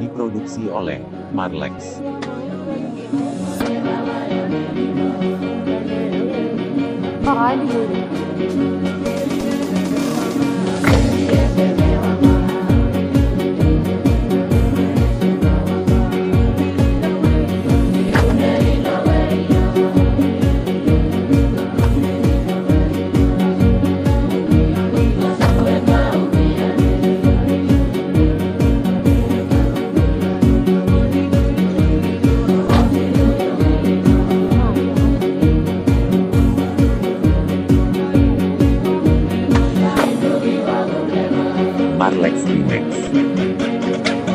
Diproduksi oleh Marlex. Görünüyor. Alex Mix.